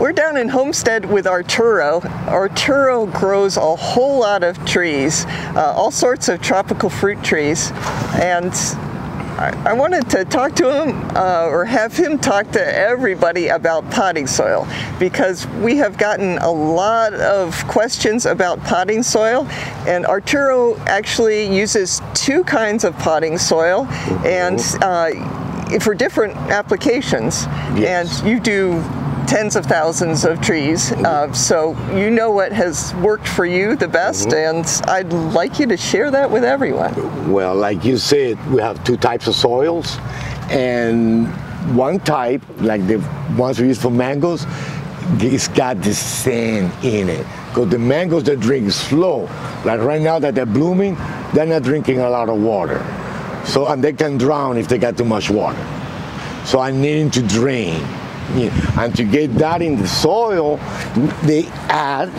We're down in Homestead with Arturo. Arturo grows a whole lot of trees, uh, all sorts of tropical fruit trees, and I, wanted to talk to him uh, or have him talk to everybody about potting soil because we have gotten a lot of questions about potting soil and Arturo actually uses two kinds of potting soil and uh, for different applications yes. and you do tens of thousands of trees. Uh, so you know what has worked for you the best, mm-hmm. and I'd like you to share that with everyone. Well, like you said, we have two types of soils, and one type, like the ones we use for mangoes, it's got the sand in it. Because the mangoes that drink slow, like right now that they're blooming, they're not drinking a lot of water. So, and they can drown if they got too much water. So I need to drain. And to get that in the soil, they add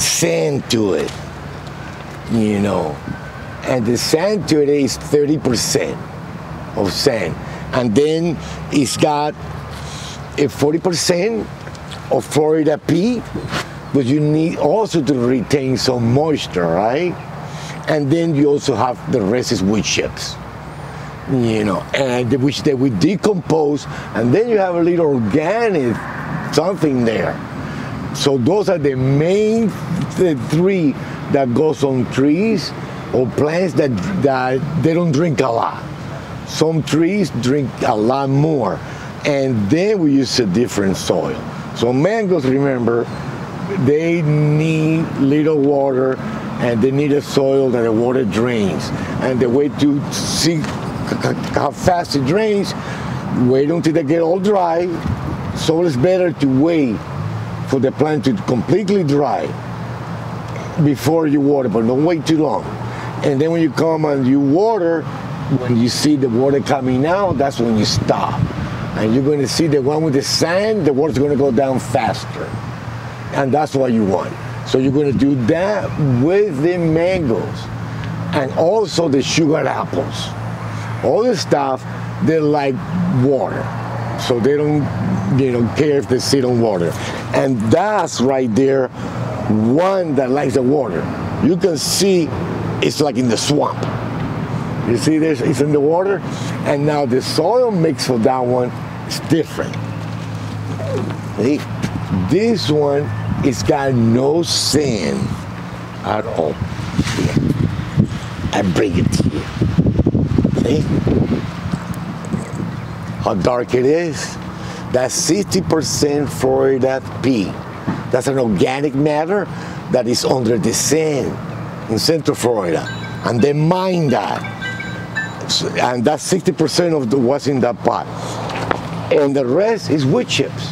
sand to it, you know. And the sand to it is 30% of sand. And then it's got a 40% of Florida peat, but you need also to retain some moisture, right? And then you also have the rest is wood chips you know, and which they would decompose, and then you have a little organic something there. So those are the main th three that goes on trees or plants that, that they don't drink a lot. Some trees drink a lot more, and then we use a different soil. So mangoes, remember, they need little water and they need a soil that the water drains. And the way to see how fast it drains, wait until they get all dry. So it's better to wait for the plant to completely dry before you water, but don't wait too long. And then when you come and you water, when you see the water coming out, that's when you stop. And you're going to see the one with the sand, the water's going to go down faster. And that's what you want. So you're going to do that with the mangoes and also the sugar apples all this stuff, they like water. So they don't, you know, care if they sit on water. And that's right there, one that likes the water. You can see it's like in the swamp. You see this, it's in the water. And now the soil mix for that one is different. See? This one, it's got no sand at all. I bring it. How dark it is? That's 60% Florida peat. That's an organic matter that is under the sand in Central Florida. And they mine that. And that's 60% of the, what's in that pot. And the rest is wood chips.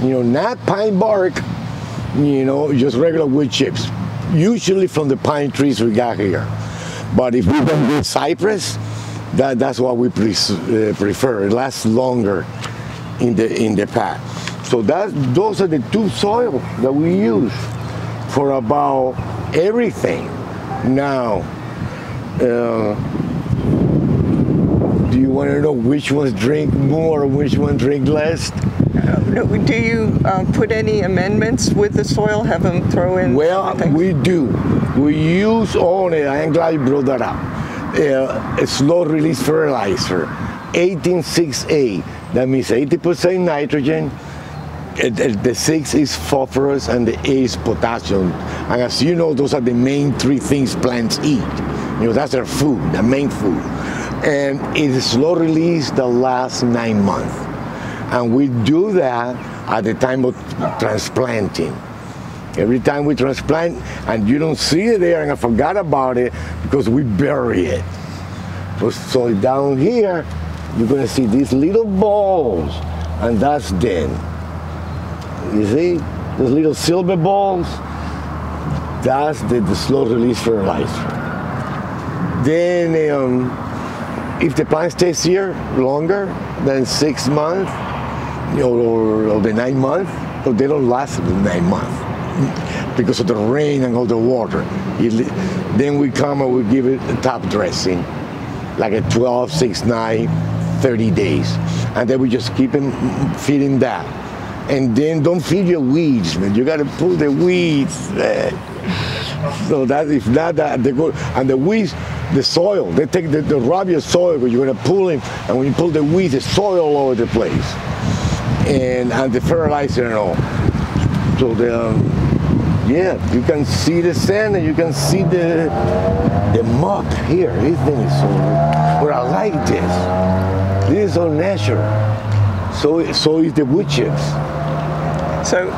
You know, not pine bark, you know, just regular wood chips. Usually from the pine trees we got here. But if we don't cypress, that, that's what we pre uh, prefer. It lasts longer in the in the pot. So that those are the two soils that we use for about everything. Now, uh, do you want to know which ones drink more, which ones drink less? Uh, do you uh, put any amendments with the soil? Have them throw in? Well, we do. We use only. I'm glad you brought that up uh, slow release fertilizer, 186A. That means 80% nitrogen, the six is phosphorus and the A is potassium. And as you know, those are the main three things plants eat. You know, that's their food, the main food. And it is slow release the last nine months. And we do that at the time of transplanting. Every time we transplant and you don't see it there and I forgot about it because we bury it. So down here, you're gonna see these little balls and that's then. You see, those little silver balls, that's the, the slow release fertilizer. Then um, if the plant stays here longer than six months, or, or, or the nine months, so they don't last the nine months because of the rain and all the water. then we come and we give it a top dressing, like a 12, 6, 9, 30 days. And then we just keep him feeding that. And then don't feed your weeds, man. You gotta pull the weeds. Man. So that if not that they go and the weeds, the soil, they take the, the rub your soil, but you're gonna pull them, and when you pull the weeds, the soil all over the place. And and the fertilizer and all. So the um, yeah, you can see the sand and you can see the the muck here. Thing is so but I like this. This is so natural. So so is the wood chips. So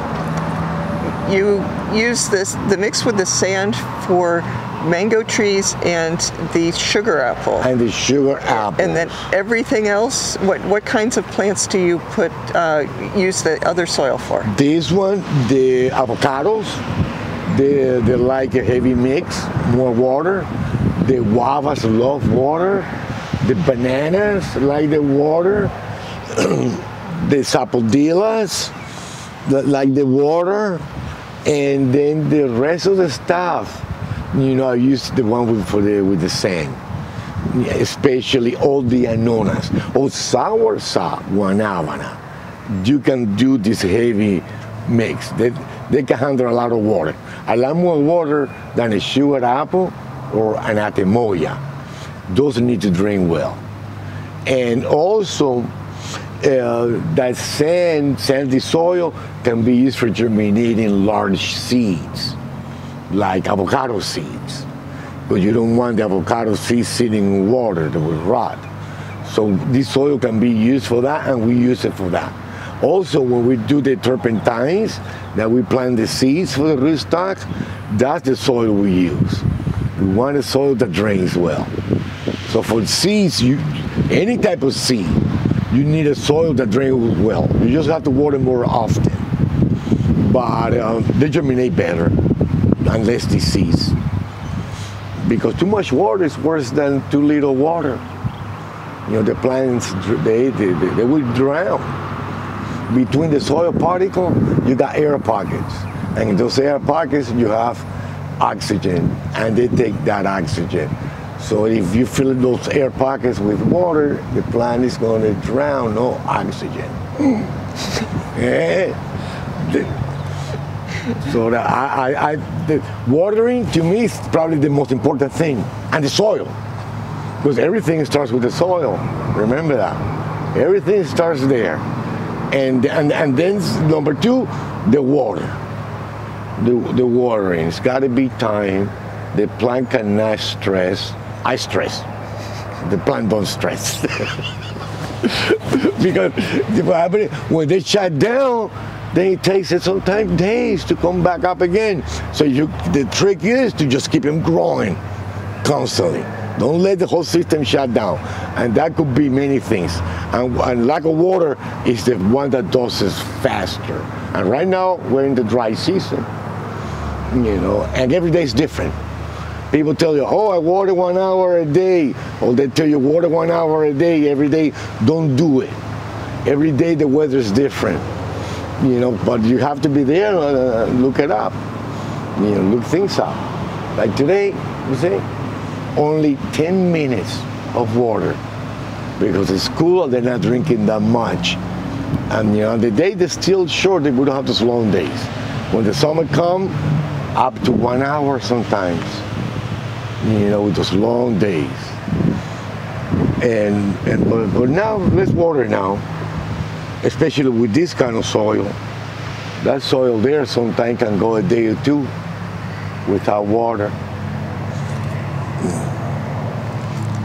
you use this the mix with the sand for mango trees and the sugar apple. And the sugar apple. And then everything else, what what kinds of plants do you put uh, use the other soil for? This one, the avocados, they they like a heavy mix, more water. The guavas love water. The bananas like the water. the sapodillas like the water. And then the rest of the stuff, you know, I use the one with, for the with the sand, especially all the annonas or sour sa guanabana. You can do this heavy mix. They, they can handle a lot of water. A lot more water than a sugar apple or an atemoya. Those need to drain well. And also, uh, that sand, sandy soil can be used for germinating large seeds, like avocado seeds. But you don't want the avocado seeds sitting in water that will rot. So this soil can be used for that, and we use it for that. Also, when we do the turpentines, that we plant the seeds for the rootstock, that's the soil we use. We want a soil that drains well. So for seeds, you any type of seed, you need a soil that drains well. You just have to water more often. But um, they germinate better and less disease. Because too much water is worse than too little water. You know, the plants, they, they, they will drown. Between the soil particle, you got air pockets. And in those air pockets, you have oxygen, and they take that oxygen. So if you fill those air pockets with water, the plant is going to drown, no oxygen. yeah. So I, I, I, the watering to me is probably the most important thing, and the soil, because everything starts with the soil. Remember that. Everything starts there, and and and then number two, the water. The the watering. It's got to be time. The plant cannot stress. I stress. The plant don't stress. because when they shut down, then it takes it sometimes days to come back up again. So you, the trick is to just keep them growing constantly. Don't let the whole system shut down, and that could be many things. And, and lack of water is the one that does this faster. And right now we're in the dry season, you know, and every day is different. People tell you, oh, I water one hour a day. Or they tell you, water one hour a day every day. Don't do it. Every day the weather is different. You know, but you have to be there and uh, look it up. You know, look things up. Like today, you see, only 10 minutes of water because it's cool they're not drinking that much. And you know, the day they're still short, they would have those long days. When the summer come, up to one hour sometimes you know, with those long days. And, and but, but now, let's water now, especially with this kind of soil. That soil there sometimes can go a day or two without water.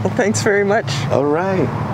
Well, thanks very much. All right.